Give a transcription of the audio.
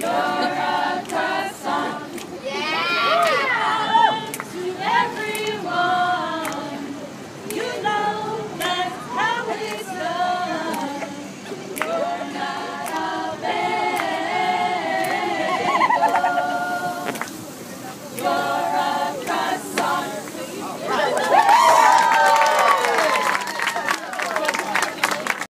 No!